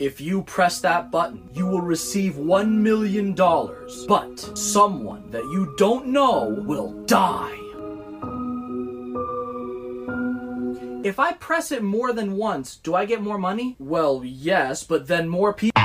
If you press that button, you will receive $1 million. But someone that you don't know will die. If I press it more than once, do I get more money? Well, yes, but then more people.